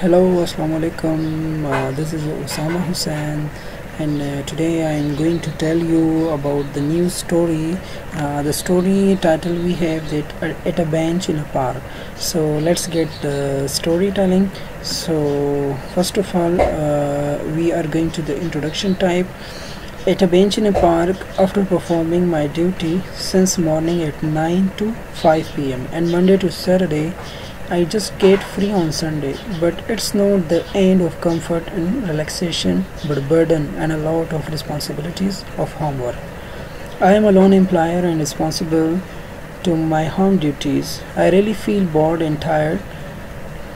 Hello, Assalamu alaikum. Uh, this is Usama Hussain, and uh, today I am going to tell you about the new story. Uh, the story title we have that uh, at a bench in a park. So let's get the storytelling. So first of all, uh, we are going to the introduction type. At a bench in a park, after performing my duty since morning at 9 to 5 pm and Monday to Saturday. I just get free on Sunday, but it's not the end of comfort and relaxation, but burden and a lot of responsibilities of homework. I am a lone employer and responsible to my home duties. I really feel bored and tired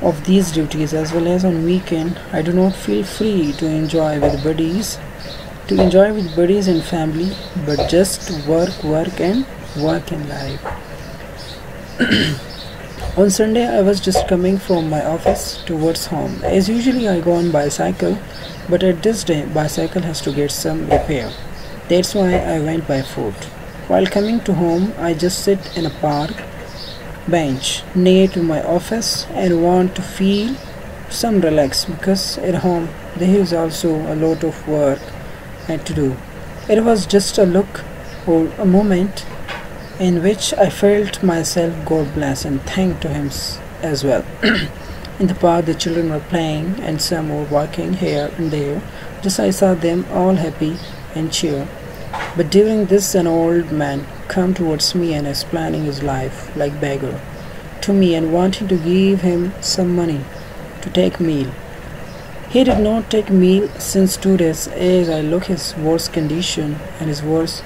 of these duties as well as on weekend. I do not feel free to enjoy with buddies, to enjoy with buddies and family, but just work, work and work in life. On Sunday, I was just coming from my office towards home. As usually, I go on bicycle, but at this day, bicycle has to get some repair. That's why I went by foot. While coming to home, I just sit in a park bench near to my office and want to feel some relax because at home there is also a lot of work and to do. It was just a look or a moment in which I felt myself God bless and thank to Him as well. in the park, the children were playing and some were walking here and there. Just I saw them all happy and cheer. But during this, an old man come towards me and explaining his life like beggar to me and wanting to give him some money to take meal. He did not take meal since two days as I look his worse condition and his worse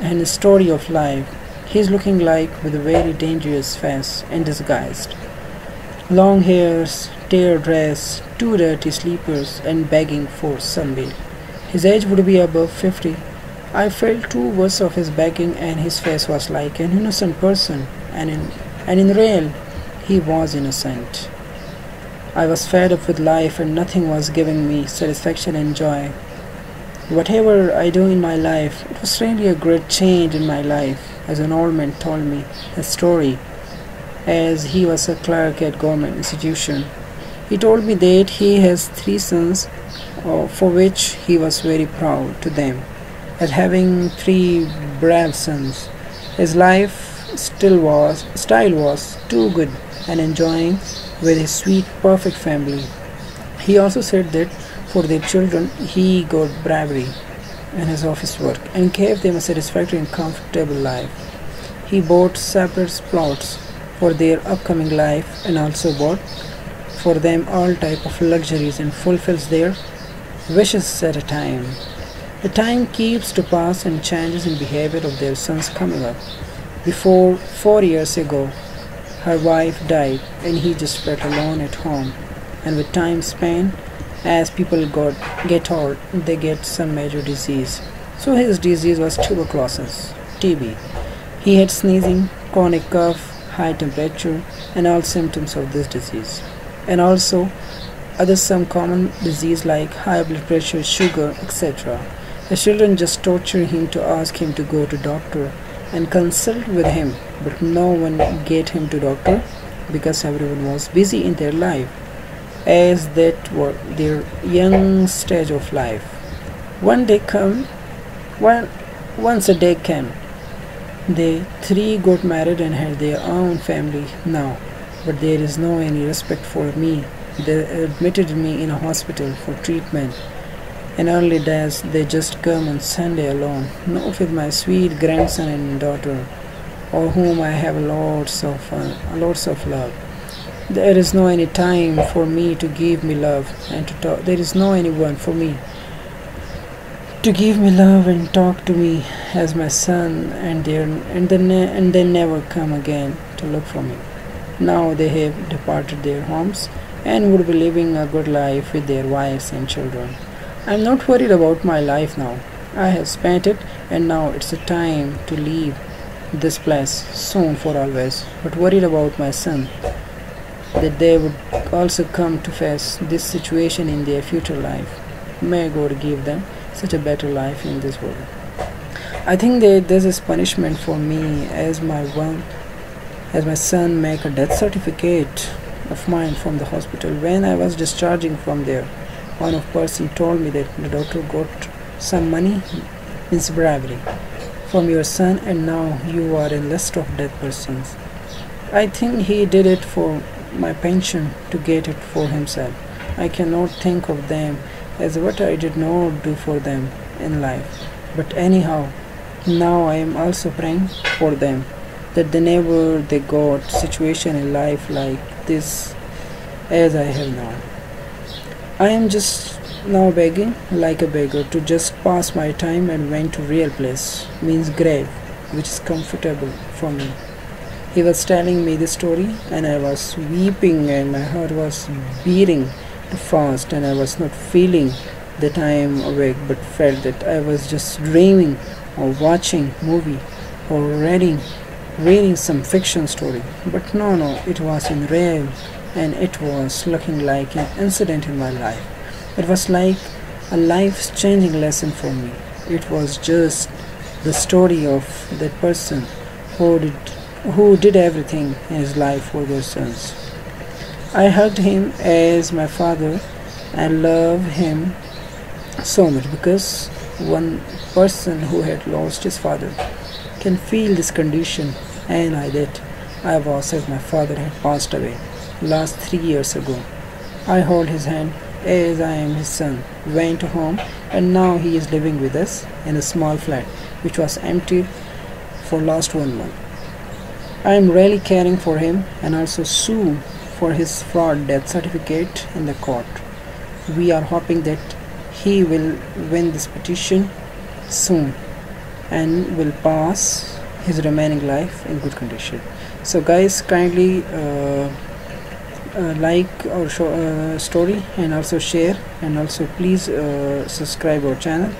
and his story of life He's looking like with a very dangerous face and disguised. Long hairs, tear dress, two dirty sleepers, and begging for some meal. His age would be above fifty. I felt too worse of his begging, and his face was like an innocent person, and in and in real, he was innocent. I was fed up with life, and nothing was giving me satisfaction and joy. Whatever I do in my life, it was really a great change in my life, as an old man told me a story, as he was a clerk at government institution. He told me that he has three sons, uh, for which he was very proud to them, at having three brave sons. His life still was style was too good and enjoying with his sweet perfect family. He also said that for their children, he got bravery in his office work and gave them a satisfactory and comfortable life. He bought separate plots for their upcoming life and also bought for them all type of luxuries and fulfills their wishes at a time. The time keeps to pass and changes in behavior of their sons coming up. Before four years ago, her wife died and he just felt alone at home. And with time spent, as people got get old they get some major disease. So his disease was tuberculosis tb he had sneezing chronic cough high temperature and all symptoms of this disease. And also other some common disease like high blood pressure sugar etc the children just torture him to ask him to go to doctor and consult with him but no one get him to doctor because everyone was busy in their life as that were their young stage of life. One day come, one, once a day came. They three got married and had their own family now, but there is no any respect for me. They admitted me in a hospital for treatment. In early days, they just come on Sunday alone, not with my sweet grandson and daughter, or whom I have lots of uh, lots of love. There is no any time for me to give me love and to talk. There is no anyone for me to give me love and talk to me as my son, and they and then and they never come again to look for me. Now they have departed their homes and would be living a good life with their wives and children. I am not worried about my life now. I have spent it, and now it's a time to leave this place soon for always. But worried about my son that they would also come to face this situation in their future life. May God give them such a better life in this world. I think that this is punishment for me as my one as my son make a death certificate of mine from the hospital. When I was discharging from there, one of person told me that the doctor got some money, means bribery, from your son, and now you are in list of dead persons. I think he did it for my pension to get it for himself. I cannot think of them as what I did not do for them in life. But anyhow, now I am also praying for them that they never they got situation in life like this as I have now. I am just now begging like a beggar to just pass my time and went to real place means grave which is comfortable for me. He was telling me the story and I was weeping and my heart was beating fast and I was not feeling that I am awake but felt that I was just dreaming or watching movie or reading reading some fiction story. But no no it was in real and it was looking like an incident in my life. It was like a life changing lesson for me. It was just the story of that person who did who did everything in his life for their sons I hugged him as my father and love him so much because one person who had lost his father can feel this condition and I did. I was as my father had passed away last three years ago. I hold his hand as I am his son, went home and now he is living with us in a small flat which was empty for last one month. I am really caring for him and also sue for his fraud death certificate in the court. We are hoping that he will win this petition soon and will pass his remaining life in good condition. So guys kindly uh, uh, like our show, uh, story and also share and also please uh, subscribe our channel